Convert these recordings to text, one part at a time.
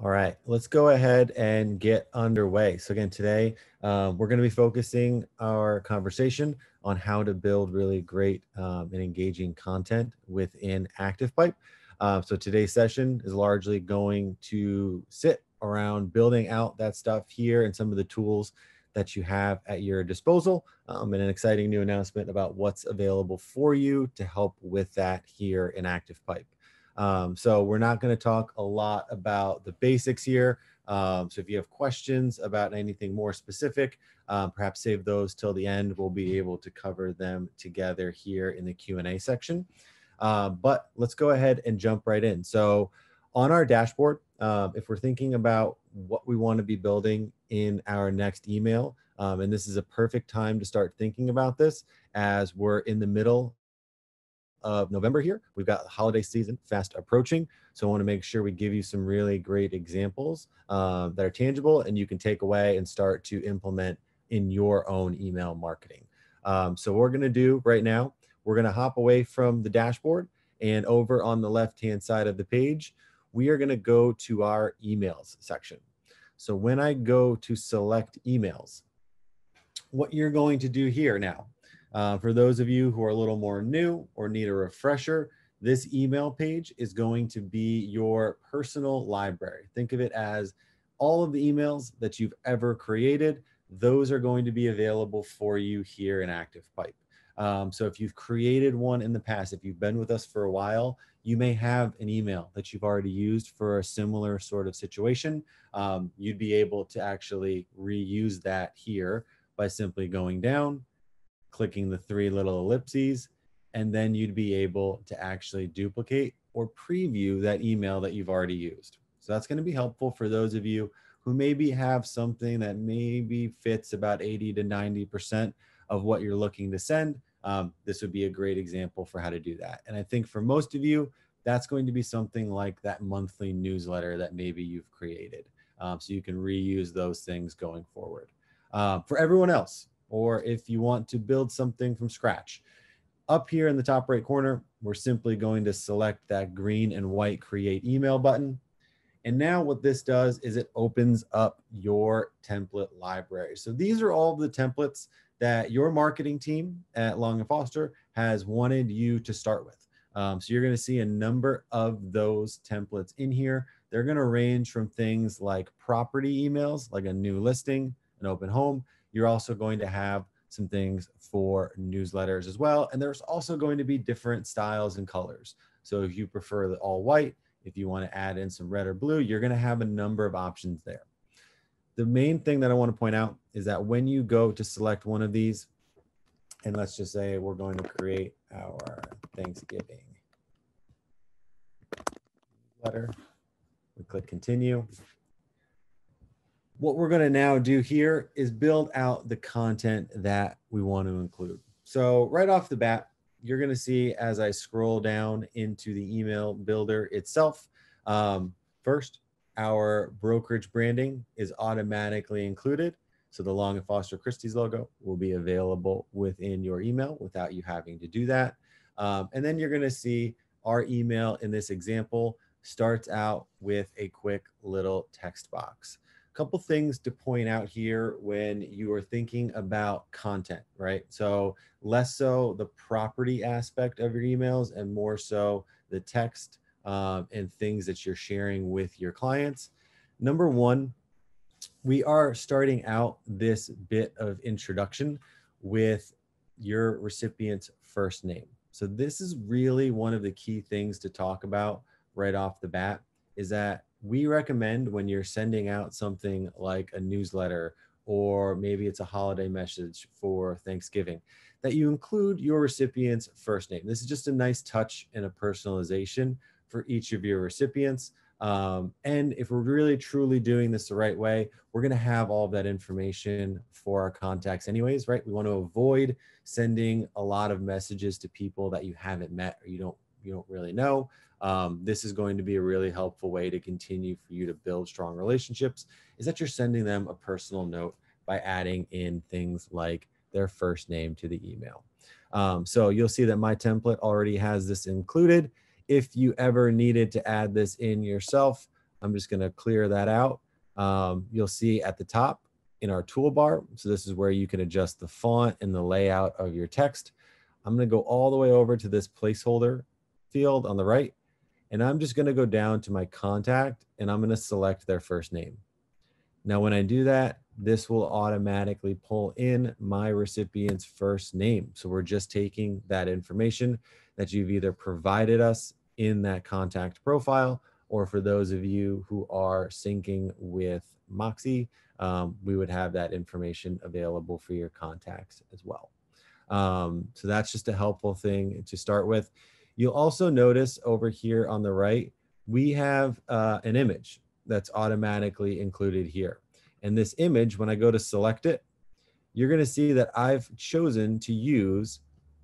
All right, let's go ahead and get underway. So again, today um, we're going to be focusing our conversation on how to build really great um, and engaging content within ActivePipe. Uh, so today's session is largely going to sit around building out that stuff here and some of the tools that you have at your disposal um, and an exciting new announcement about what's available for you to help with that here in ActivePipe. Um, so we're not going to talk a lot about the basics here. Um, so if you have questions about anything more specific, um, perhaps save those till the end. We'll be able to cover them together here in the Q&A section. Uh, but let's go ahead and jump right in. So on our dashboard, uh, if we're thinking about what we want to be building in our next email, um, and this is a perfect time to start thinking about this as we're in the middle of November here. We've got holiday season fast approaching. So I want to make sure we give you some really great examples uh, that are tangible and you can take away and start to implement in your own email marketing. Um, so what we're going to do right now, we're going to hop away from the dashboard and over on the left-hand side of the page, we are going to go to our emails section. So when I go to select emails, what you're going to do here now uh, for those of you who are a little more new or need a refresher, this email page is going to be your personal library. Think of it as all of the emails that you've ever created. Those are going to be available for you here in ActivePipe. Um, so if you've created one in the past, if you've been with us for a while, you may have an email that you've already used for a similar sort of situation. Um, you'd be able to actually reuse that here by simply going down, clicking the three little ellipses, and then you'd be able to actually duplicate or preview that email that you've already used. So that's going to be helpful for those of you who maybe have something that maybe fits about 80 to 90% of what you're looking to send. Um, this would be a great example for how to do that. And I think for most of you, that's going to be something like that monthly newsletter that maybe you've created. Um, so you can reuse those things going forward. Uh, for everyone else, or if you want to build something from scratch. Up here in the top right corner, we're simply going to select that green and white create email button. And now what this does is it opens up your template library. So these are all the templates that your marketing team at Long Foster has wanted you to start with. Um, so you're going to see a number of those templates in here. They're going to range from things like property emails, like a new listing, an open home, you're also going to have some things for newsletters as well. And there's also going to be different styles and colors. So if you prefer the all white, if you want to add in some red or blue, you're going to have a number of options there. The main thing that I want to point out is that when you go to select one of these, and let's just say we're going to create our Thanksgiving letter, we click continue what we're going to now do here is build out the content that we want to include. So right off the bat, you're going to see as I scroll down into the email builder itself, um, first, our brokerage branding is automatically included. So the Long and Foster Christie's logo will be available within your email without you having to do that. Um, and then you're going to see our email in this example starts out with a quick little text box couple things to point out here when you are thinking about content, right? So less so the property aspect of your emails and more so the text um, and things that you're sharing with your clients. Number one, we are starting out this bit of introduction with your recipient's first name. So this is really one of the key things to talk about right off the bat is that we recommend when you're sending out something like a newsletter or maybe it's a holiday message for Thanksgiving, that you include your recipient's first name. This is just a nice touch and a personalization for each of your recipients. Um, and if we're really truly doing this the right way, we're going to have all of that information for our contacts anyways, right? We want to avoid sending a lot of messages to people that you haven't met or you don't you don't really know um, this is going to be a really helpful way to continue for you to build strong relationships is that you're sending them a personal note by adding in things like their first name to the email. Um, so you'll see that my template already has this included. If you ever needed to add this in yourself, I'm just going to clear that out. Um, you'll see at the top in our toolbar. So this is where you can adjust the font and the layout of your text. I'm going to go all the way over to this placeholder field on the right. And I'm just going to go down to my contact and I'm going to select their first name. Now, when I do that, this will automatically pull in my recipient's first name. So we're just taking that information that you've either provided us in that contact profile, or for those of you who are syncing with Moxi, um, we would have that information available for your contacts as well. Um, so that's just a helpful thing to start with. You'll also notice over here on the right, we have uh, an image that's automatically included here. And this image, when I go to select it, you're going to see that I've chosen to use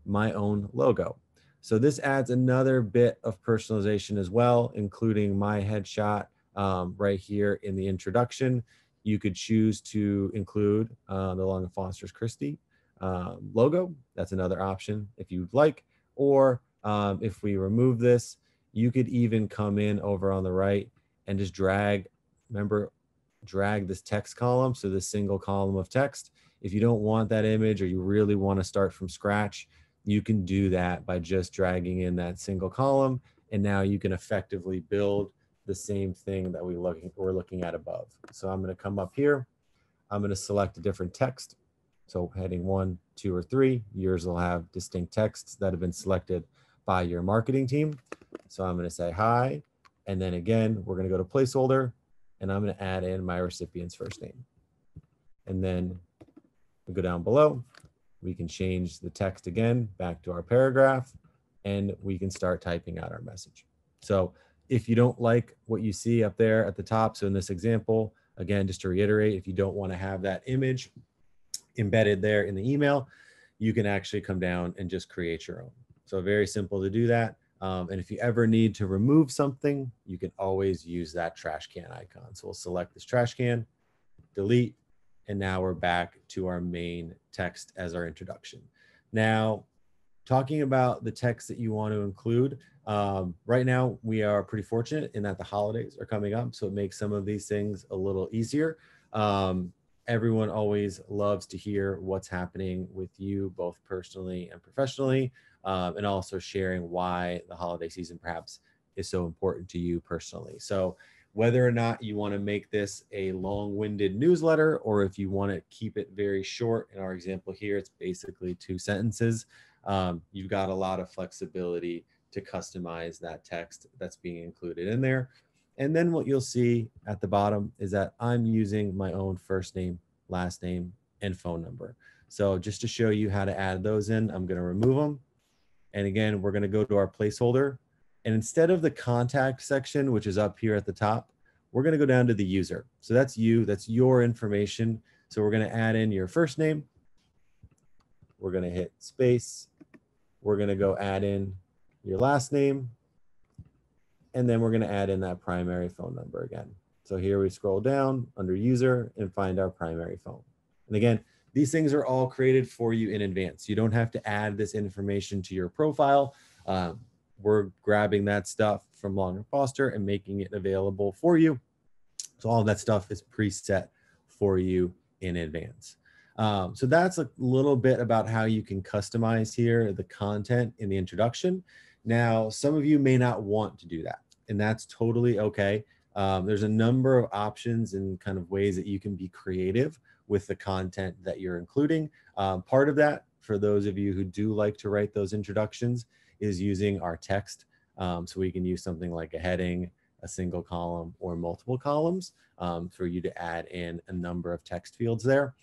my own logo. So this adds another bit of personalization as well, including my headshot um, right here in the introduction. You could choose to include uh, the Long and Foster's Christie um, logo. That's another option if you'd like. Or um, if we remove this, you could even come in over on the right and just drag, remember, drag this text column. So this single column of text. If you don't want that image or you really want to start from scratch, you can do that by just dragging in that single column. And now you can effectively build the same thing that we looking, we're looking at above. So I'm going to come up here. I'm going to select a different text. So heading one, two, or three, yours will have distinct texts that have been selected by your marketing team. So I'm going to say hi. And then again, we're going to go to placeholder and I'm going to add in my recipient's first name. And then we go down below. We can change the text again back to our paragraph and we can start typing out our message. So if you don't like what you see up there at the top, so in this example, again, just to reiterate, if you don't want to have that image embedded there in the email, you can actually come down and just create your own. So very simple to do that. Um, and if you ever need to remove something, you can always use that trash can icon. So we'll select this trash can, delete, and now we're back to our main text as our introduction. Now, talking about the text that you want to include, um, right now we are pretty fortunate in that the holidays are coming up, so it makes some of these things a little easier. Um, everyone always loves to hear what's happening with you, both personally and professionally, um, and also sharing why the holiday season perhaps is so important to you personally. So, whether or not you want to make this a long winded newsletter or if you want to keep it very short, in our example here, it's basically two sentences, um, you've got a lot of flexibility to customize that text that's being included in there. And then what you'll see at the bottom is that I'm using my own first name, last name, and phone number. So just to show you how to add those in, I'm going to remove them. And again, we're going to go to our placeholder. And instead of the contact section, which is up here at the top, we're going to go down to the user. So that's you, that's your information. So we're going to add in your first name. We're going to hit space. We're going to go add in your last name and then we're going to add in that primary phone number again. So here we scroll down under user and find our primary phone. And again, these things are all created for you in advance. You don't have to add this information to your profile. Um, we're grabbing that stuff from Long and Foster and making it available for you. So all that stuff is preset for you in advance. Um, so that's a little bit about how you can customize here the content in the introduction. Now, some of you may not want to do that and that's totally okay. Um, there's a number of options and kind of ways that you can be creative with the content that you're including. Um, part of that, for those of you who do like to write those introductions, is using our text. Um, so we can use something like a heading, a single column, or multiple columns um, for you to add in a number of text fields there.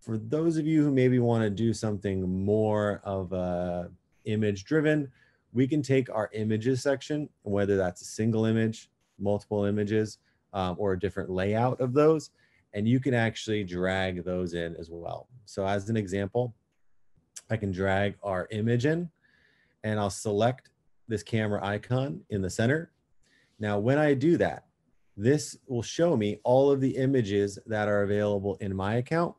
For those of you who maybe want to do something more of a image driven, we can take our images section, whether that's a single image, multiple images, um, or a different layout of those, and you can actually drag those in as well. So as an example, I can drag our image in and I'll select this camera icon in the center. Now, when I do that, this will show me all of the images that are available in my account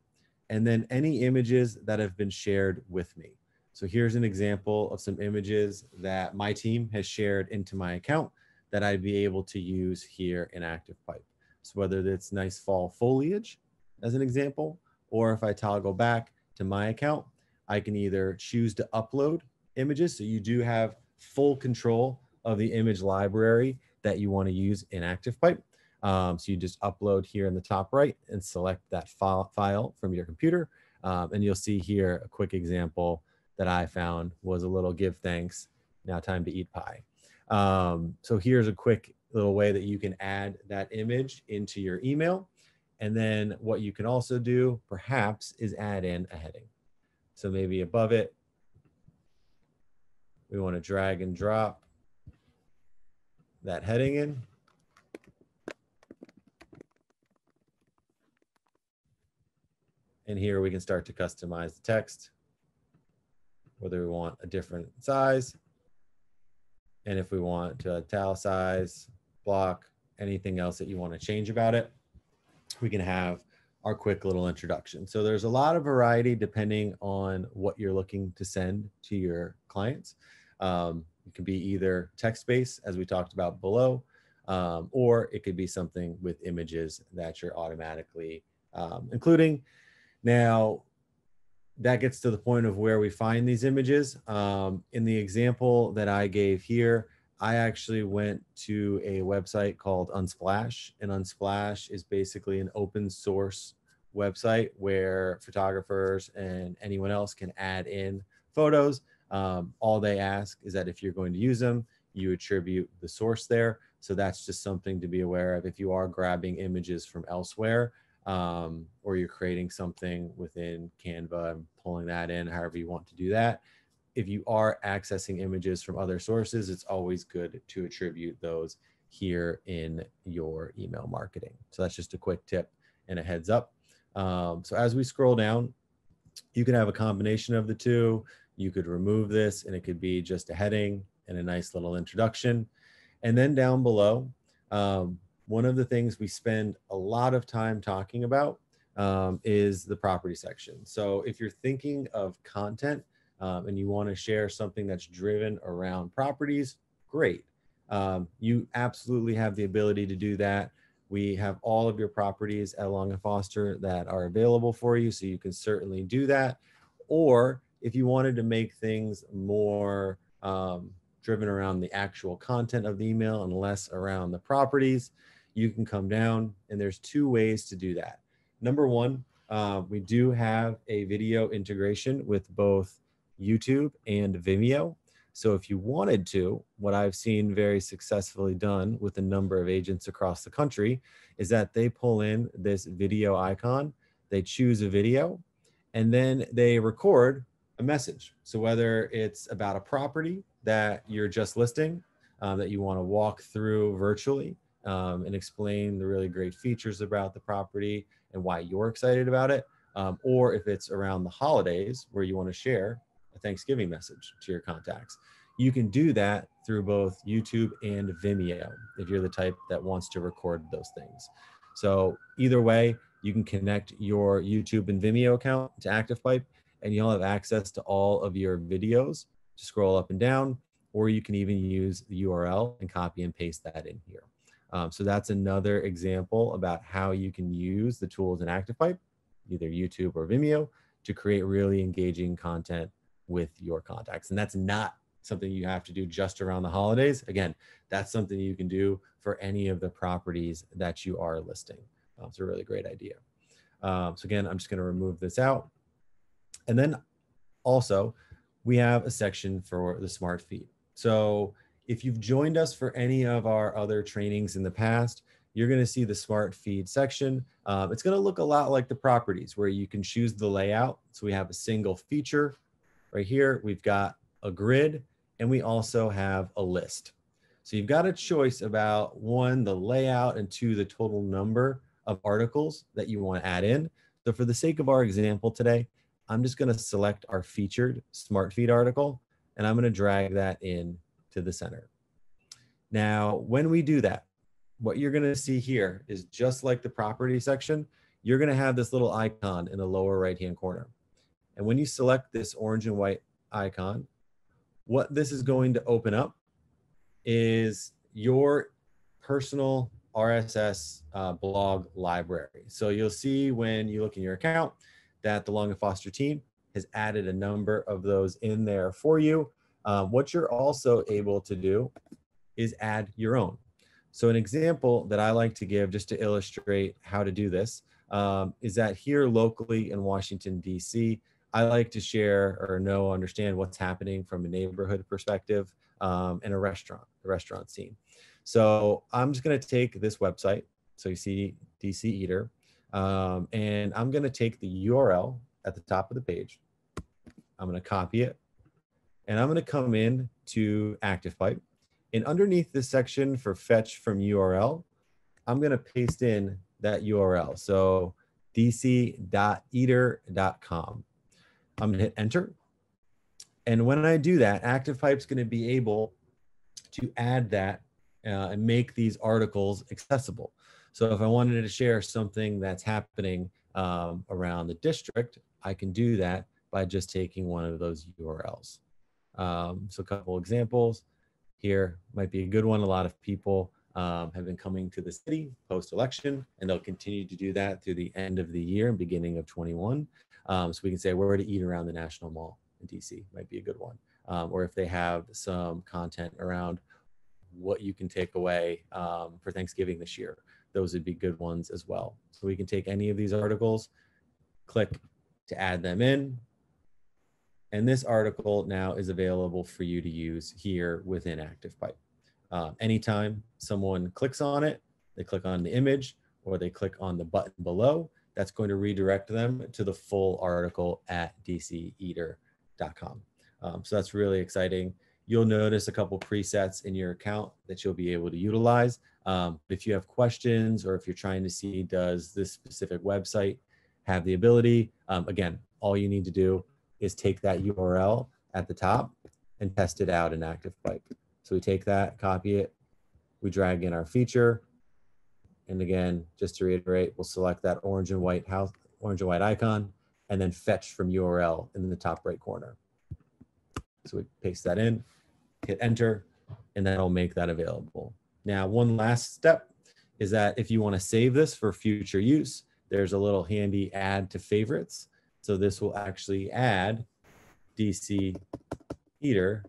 and then any images that have been shared with me. So here's an example of some images that my team has shared into my account that I'd be able to use here in ActivePipe. So whether it's nice fall foliage as an example, or if I toggle back to my account, I can either choose to upload images. So you do have full control of the image library that you want to use in ActivePipe. Um, so you just upload here in the top right and select that file, file from your computer. Um, and you'll see here a quick example that I found was a little give thanks, now time to eat pie. Um, so here's a quick little way that you can add that image into your email. And then what you can also do perhaps is add in a heading. So maybe above it, we want to drag and drop that heading in. And here we can start to customize the text, whether we want a different size, and if we want to italicize, block, anything else that you want to change about it, we can have our quick little introduction. So there's a lot of variety depending on what you're looking to send to your clients. Um, it could be either text-based, as we talked about below, um, or it could be something with images that you're automatically um, including. Now, that gets to the point of where we find these images. Um, in the example that I gave here, I actually went to a website called Unsplash, and Unsplash is basically an open source website where photographers and anyone else can add in photos. Um, all they ask is that if you're going to use them, you attribute the source there. So that's just something to be aware of if you are grabbing images from elsewhere um, or you're creating something within Canva and pulling that in, however you want to do that. If you are accessing images from other sources, it's always good to attribute those here in your email marketing. So that's just a quick tip and a heads up. Um, so as we scroll down, you can have a combination of the two. You could remove this and it could be just a heading and a nice little introduction. And then down below, um, one of the things we spend a lot of time talking about um, is the property section. So if you're thinking of content um, and you want to share something that's driven around properties, great. Um, you absolutely have the ability to do that. We have all of your properties at Long and Foster that are available for you, so you can certainly do that. Or if you wanted to make things more um, driven around the actual content of the email and less around the properties, you can come down and there's two ways to do that. Number one, uh, we do have a video integration with both YouTube and Vimeo. So if you wanted to, what I've seen very successfully done with a number of agents across the country is that they pull in this video icon, they choose a video, and then they record a message. So whether it's about a property that you're just listing, um, that you want to walk through virtually, um, and explain the really great features about the property and why you're excited about it. Um, or if it's around the holidays where you want to share a Thanksgiving message to your contacts, you can do that through both YouTube and Vimeo if you're the type that wants to record those things. So either way, you can connect your YouTube and Vimeo account to ActivePipe and you'll have access to all of your videos to scroll up and down, or you can even use the URL and copy and paste that in here. Um, so that's another example about how you can use the tools in ActivePipe, either YouTube or Vimeo, to create really engaging content with your contacts. And that's not something you have to do just around the holidays. Again, that's something you can do for any of the properties that you are listing. Um, it's a really great idea. Um, so again, I'm just going to remove this out. And then also, we have a section for the smart feed. So if you've joined us for any of our other trainings in the past, you're going to see the smart feed section. Um, it's going to look a lot like the properties where you can choose the layout. So we have a single feature right here. We've got a grid and we also have a list. So you've got a choice about one, the layout and two, the total number of articles that you want to add in. So for the sake of our example today, I'm just going to select our featured smart feed article and I'm going to drag that in to the center. Now, when we do that, what you're going to see here is just like the property section, you're going to have this little icon in the lower right hand corner. And when you select this orange and white icon, what this is going to open up is your personal RSS uh, blog library. So you'll see when you look in your account that the Long and Foster team has added a number of those in there for you. Um, what you're also able to do is add your own. So an example that I like to give just to illustrate how to do this um, is that here locally in Washington, D.C., I like to share or know, understand what's happening from a neighborhood perspective um, in a restaurant, the restaurant scene. So I'm just going to take this website. So you see DC Eater, um, and I'm going to take the URL at the top of the page. I'm going to copy it, and I'm going to come in to ActivePipe. And underneath this section for fetch from URL, I'm going to paste in that URL. So dc.eater.com. I'm going to hit enter. And when I do that, ActivePipe's going to be able to add that uh, and make these articles accessible. So if I wanted to share something that's happening um, around the district, I can do that by just taking one of those URLs. Um, so a couple examples here might be a good one. A lot of people um, have been coming to the city post-election, and they'll continue to do that through the end of the year and beginning of 21. Um, so we can say where to eat around the National Mall in DC might be a good one. Um, or if they have some content around what you can take away um, for Thanksgiving this year. Those would be good ones as well. So we can take any of these articles, click to add them in. And this article now is available for you to use here within ActivePipe. Uh, anytime someone clicks on it, they click on the image or they click on the button below, that's going to redirect them to the full article at dceater.com. Um, so that's really exciting you'll notice a couple presets in your account that you'll be able to utilize. Um, if you have questions or if you're trying to see does this specific website have the ability, um, again, all you need to do is take that URL at the top and test it out in ActivePipe. So we take that, copy it, we drag in our feature. And again, just to reiterate, we'll select that orange and white house, orange and white icon, and then fetch from URL in the top right corner. So we paste that in, hit enter, and that'll make that available. Now, one last step is that if you want to save this for future use, there's a little handy add to favorites. So this will actually add DC Eater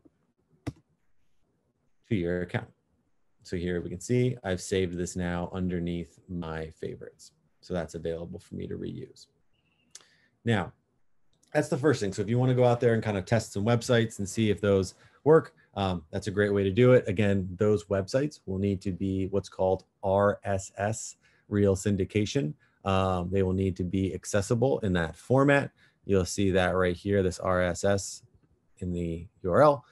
to your account. So here we can see I've saved this now underneath my favorites. So that's available for me to reuse. Now, that's the first thing. So if you want to go out there and kind of test some websites and see if those work, um, that's a great way to do it. Again, those websites will need to be what's called RSS, real syndication. Um, they will need to be accessible in that format. You'll see that right here, this RSS in the URL.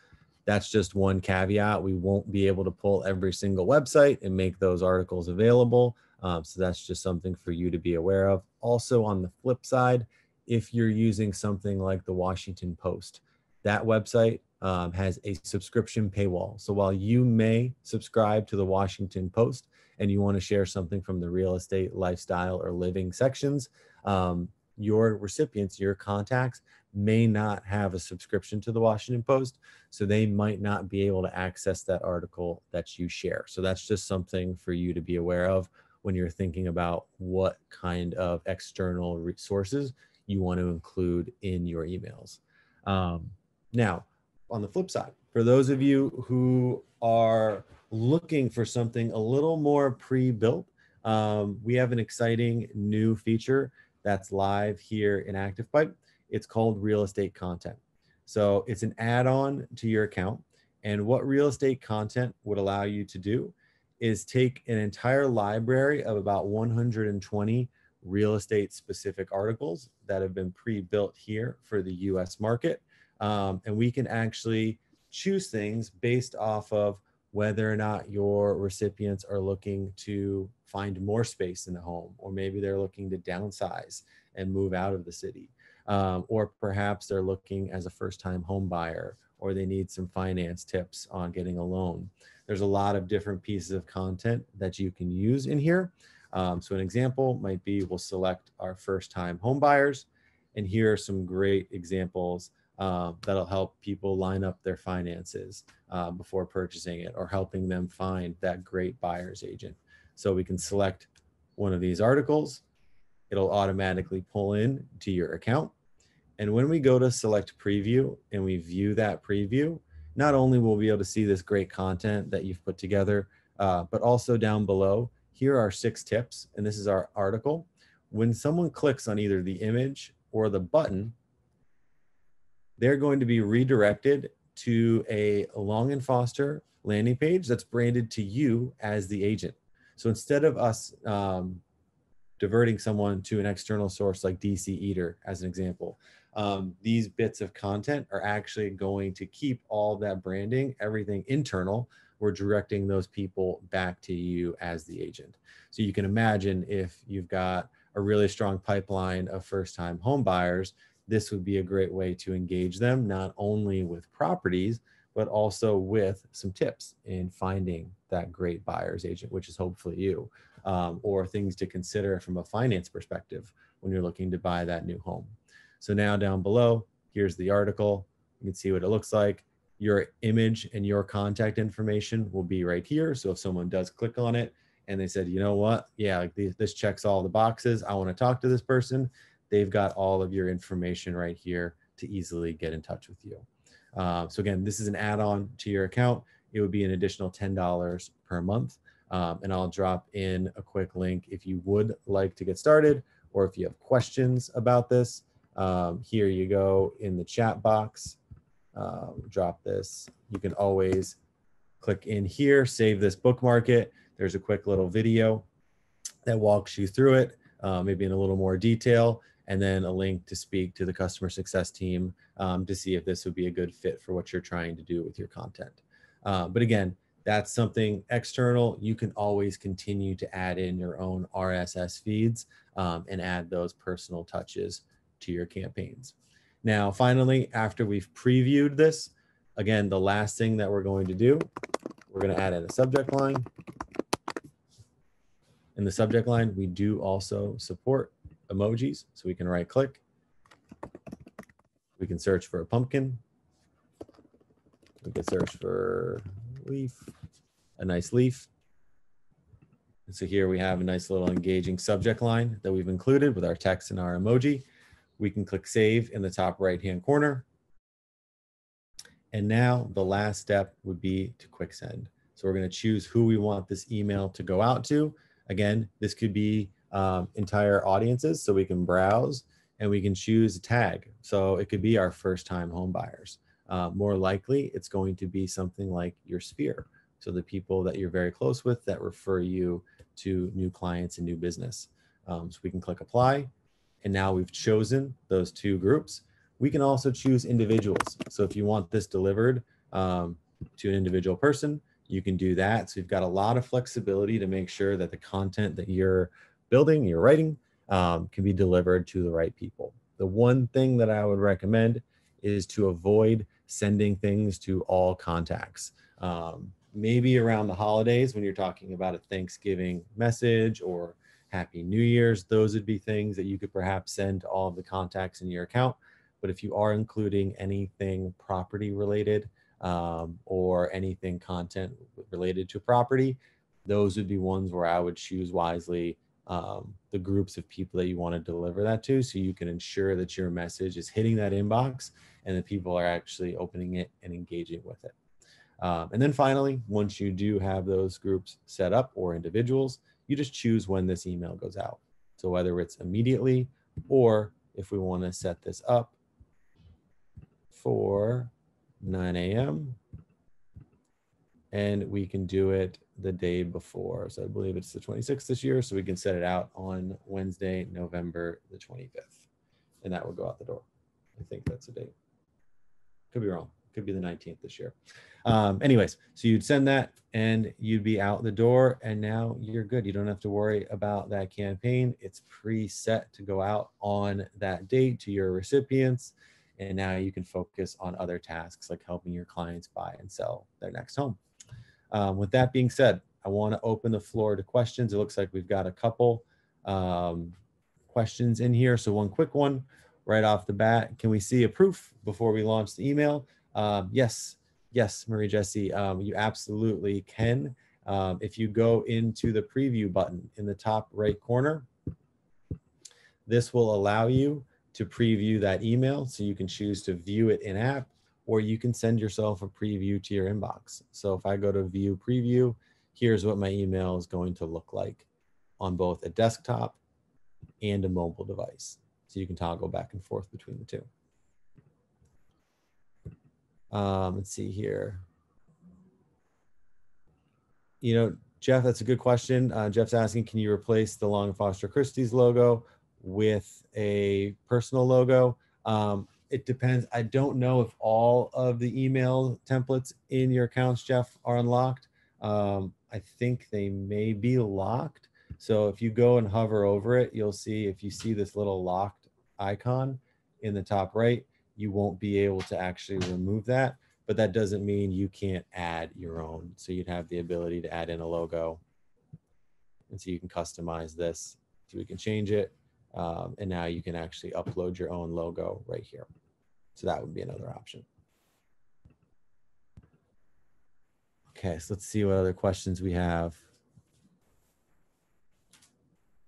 That's just one caveat. We won't be able to pull every single website and make those articles available. Um, so that's just something for you to be aware of. Also on the flip side, if you're using something like the Washington Post. That website um, has a subscription paywall. So while you may subscribe to the Washington Post and you want to share something from the real estate, lifestyle, or living sections, um, your recipients, your contacts may not have a subscription to the Washington Post. So they might not be able to access that article that you share. So that's just something for you to be aware of when you're thinking about what kind of external resources you want to include in your emails. Um, now, on the flip side, for those of you who are looking for something a little more pre-built, um, we have an exciting new feature that's live here in ActivePipe. It's called real estate content. So it's an add-on to your account. And what real estate content would allow you to do is take an entire library of about 120 real estate specific articles that have been pre-built here for the US market. Um, and we can actually choose things based off of whether or not your recipients are looking to find more space in the home, or maybe they're looking to downsize and move out of the city. Um, or perhaps they're looking as a first time home buyer, or they need some finance tips on getting a loan. There's a lot of different pieces of content that you can use in here. Um, so an example might be we'll select our first time home buyers. And here are some great examples uh, that'll help people line up their finances uh, before purchasing it or helping them find that great buyer's agent. So we can select one of these articles. It'll automatically pull in to your account. And when we go to select preview and we view that preview, not only will we be able to see this great content that you've put together, uh, but also down below, here are six tips. And this is our article. When someone clicks on either the image or the button, they're going to be redirected to a Long and Foster landing page that's branded to you as the agent. So instead of us um, diverting someone to an external source like DC Eater, as an example, um, these bits of content are actually going to keep all that branding, everything internal. We're directing those people back to you as the agent. So you can imagine if you've got a really strong pipeline of first time home buyers, this would be a great way to engage them, not only with properties, but also with some tips in finding that great buyer's agent, which is hopefully you, um, or things to consider from a finance perspective when you're looking to buy that new home. So now down below, here's the article. You can see what it looks like. Your image and your contact information will be right here. So if someone does click on it and they said, you know what, yeah, like this checks all the boxes. I want to talk to this person. They've got all of your information right here to easily get in touch with you. Uh, so again, this is an add-on to your account. It would be an additional $10 per month. Um, and I'll drop in a quick link if you would like to get started or if you have questions about this. Um, here you go in the chat box. Um, drop this. You can always click in here, save this bookmark it. There's a quick little video that walks you through it, uh, maybe in a little more detail, and then a link to speak to the customer success team um, to see if this would be a good fit for what you're trying to do with your content. Uh, but again, that's something external. You can always continue to add in your own RSS feeds um, and add those personal touches to your campaigns. Now, finally, after we've previewed this, again, the last thing that we're going to do, we're going to add in a subject line. In the subject line, we do also support emojis. So we can right click. We can search for a pumpkin. We can search for leaf, a nice leaf. And so here we have a nice little engaging subject line that we've included with our text and our emoji. We can click save in the top right hand corner. And now the last step would be to quick send. So we're going to choose who we want this email to go out to. Again, this could be um, entire audiences so we can browse and we can choose a tag. So it could be our first time home buyers. Uh, more likely, it's going to be something like your sphere. So the people that you're very close with that refer you to new clients and new business. Um, so we can click apply. And now we've chosen those two groups. We can also choose individuals. So if you want this delivered um, to an individual person, you can do that. So you've got a lot of flexibility to make sure that the content that you're building, you're writing, um, can be delivered to the right people. The one thing that I would recommend is to avoid sending things to all contacts. Um, maybe around the holidays when you're talking about a Thanksgiving message or Happy New Year's, those would be things that you could perhaps send to all of the contacts in your account. But if you are including anything property related um, or anything content related to property, those would be ones where I would choose wisely um, the groups of people that you want to deliver that to so you can ensure that your message is hitting that inbox and that people are actually opening it and engaging with it. Um, and then finally, once you do have those groups set up or individuals, you just choose when this email goes out. So whether it's immediately or if we want to set this up for 9 a.m. and we can do it the day before. So I believe it's the 26th this year. So we can set it out on Wednesday, November the 25th. And that will go out the door. I think that's the date. Could be wrong. Could be the 19th this year. Um, anyways, so you'd send that and you'd be out the door and now you're good. You don't have to worry about that campaign. It's preset to go out on that date to your recipients. And now you can focus on other tasks like helping your clients buy and sell their next home. Um, with that being said, I want to open the floor to questions. It looks like we've got a couple um, questions in here. So one quick one, right off the bat. Can we see a proof before we launch the email? Um, yes, yes, Marie Jesse, um, you absolutely can. Um, if you go into the preview button in the top right corner, this will allow you to preview that email. So you can choose to view it in app or you can send yourself a preview to your inbox. So if I go to view preview, here's what my email is going to look like on both a desktop and a mobile device. So you can toggle back and forth between the two. Um, let's see here. You know, Jeff, that's a good question. Uh, Jeff's asking, can you replace the Long Foster Christie's logo with a personal logo? Um, it depends. I don't know if all of the email templates in your accounts, Jeff, are unlocked. Um, I think they may be locked. So if you go and hover over it, you'll see if you see this little locked icon in the top right, you won't be able to actually remove that. But that doesn't mean you can't add your own. So you'd have the ability to add in a logo. And so you can customize this. So we can change it. Um, and now you can actually upload your own logo right here. So that would be another option. Okay, so let's see what other questions we have.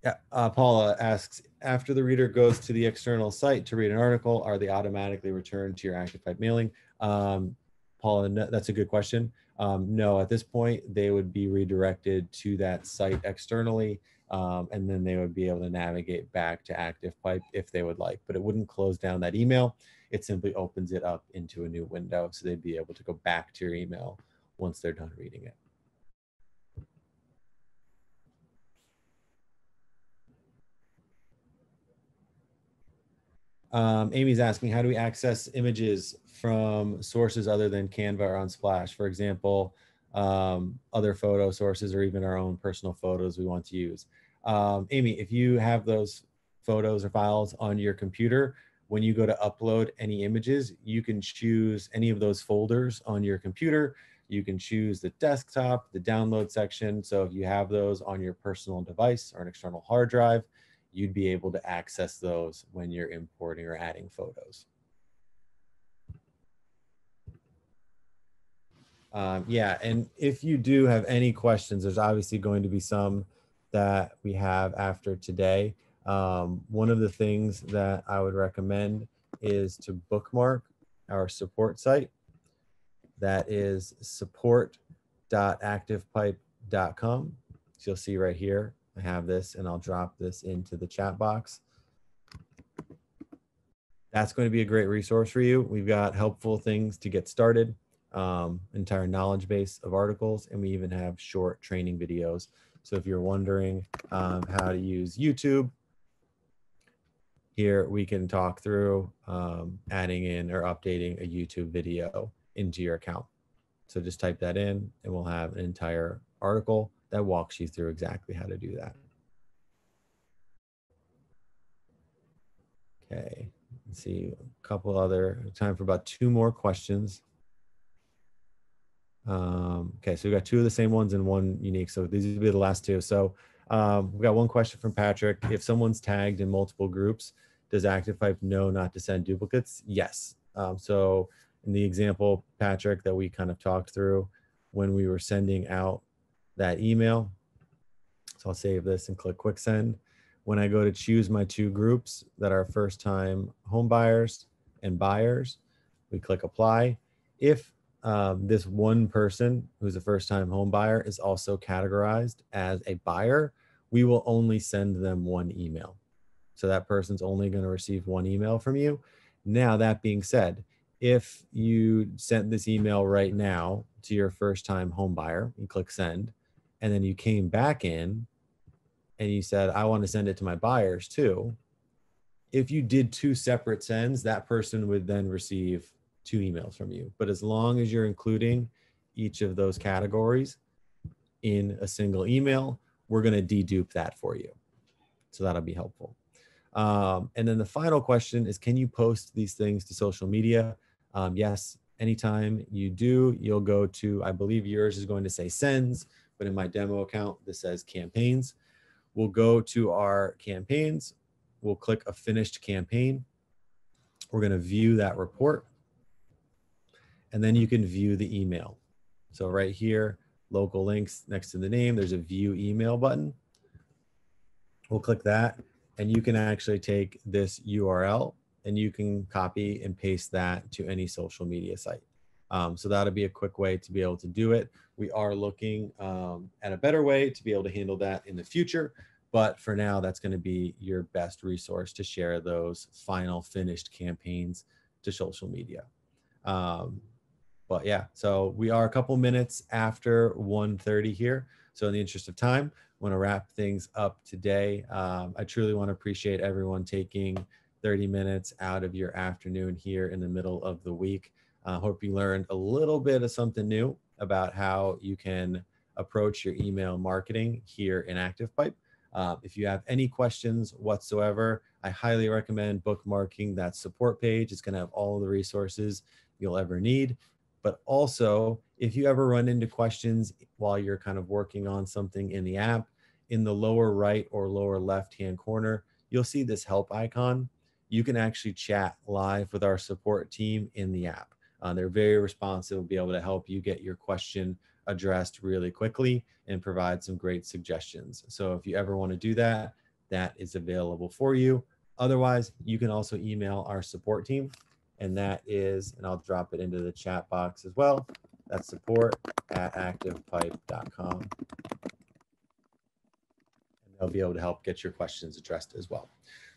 Yeah, uh, Paula asks, after the reader goes to the external site to read an article, are they automatically returned to your ActivePipe mailing? Um, Paula, no, that's a good question. Um, no, at this point, they would be redirected to that site externally, um, and then they would be able to navigate back to ActivePipe if they would like, but it wouldn't close down that email it simply opens it up into a new window so they'd be able to go back to your email once they're done reading it. Um, Amy's asking, how do we access images from sources other than Canva or Unsplash? For example, um, other photo sources or even our own personal photos we want to use. Um, Amy, if you have those photos or files on your computer, when you go to upload any images, you can choose any of those folders on your computer. You can choose the desktop, the download section. So if you have those on your personal device or an external hard drive, you'd be able to access those when you're importing or adding photos. Um, yeah, and if you do have any questions, there's obviously going to be some that we have after today. Um, one of the things that I would recommend is to bookmark our support site. That is support.activepipe.com. You'll see right here, I have this and I'll drop this into the chat box. That's going to be a great resource for you. We've got helpful things to get started, um, entire knowledge base of articles, and we even have short training videos. So if you're wondering um, how to use YouTube, here we can talk through um, adding in or updating a YouTube video into your account. So just type that in and we'll have an entire article that walks you through exactly how to do that. Okay, let's see a couple other, time for about two more questions. Um, okay, so we've got two of the same ones and one unique. So these will be the last two. So um, we've got one question from Patrick. If someone's tagged in multiple groups, does ActivePipe know not to send duplicates? Yes. Um, so in the example, Patrick, that we kind of talked through when we were sending out that email. So I'll save this and click quick send. When I go to choose my two groups that are first time home buyers and buyers, we click apply. If um, this one person who's a first time home buyer is also categorized as a buyer, we will only send them one email. So that person's only going to receive one email from you. Now, that being said, if you sent this email right now to your first time home buyer, you click send, and then you came back in and you said, I want to send it to my buyers too. If you did two separate sends, that person would then receive two emails from you. But as long as you're including each of those categories in a single email, we're going to dedupe that for you. So that'll be helpful. Um, and then the final question is, can you post these things to social media? Um, yes, anytime you do, you'll go to, I believe yours is going to say sends, but in my demo account, this says campaigns. We'll go to our campaigns. We'll click a finished campaign. We're going to view that report. And then you can view the email. So right here, local links next to the name, there's a view email button. We'll click that and you can actually take this URL and you can copy and paste that to any social media site. Um, so that'll be a quick way to be able to do it. We are looking um, at a better way to be able to handle that in the future. But for now, that's going to be your best resource to share those final finished campaigns to social media. Um, but yeah, so we are a couple minutes after 1.30 here. So in the interest of time, I want to wrap things up today. Um, I truly want to appreciate everyone taking 30 minutes out of your afternoon here in the middle of the week. I uh, hope you learned a little bit of something new about how you can approach your email marketing here in ActivePipe. Uh, if you have any questions whatsoever, I highly recommend bookmarking that support page. It's going to have all the resources you'll ever need. But also, if you ever run into questions while you're kind of working on something in the app, in the lower right or lower left hand corner, you'll see this help icon. You can actually chat live with our support team in the app. Uh, they're very responsive, will be able to help you get your question addressed really quickly and provide some great suggestions. So if you ever want to do that, that is available for you. Otherwise, you can also email our support team, and that is, and I'll drop it into the chat box as well. That's support at activepipe.com. And they'll be able to help get your questions addressed as well.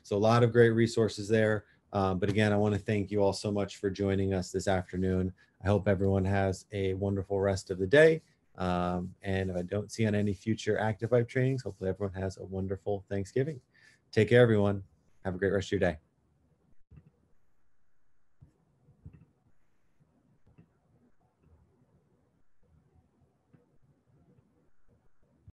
So a lot of great resources there. Um, but again, I want to thank you all so much for joining us this afternoon. I hope everyone has a wonderful rest of the day. Um, and if I don't see on any future ActivePipe trainings, hopefully everyone has a wonderful Thanksgiving. Take care, everyone. Have a great rest of your day.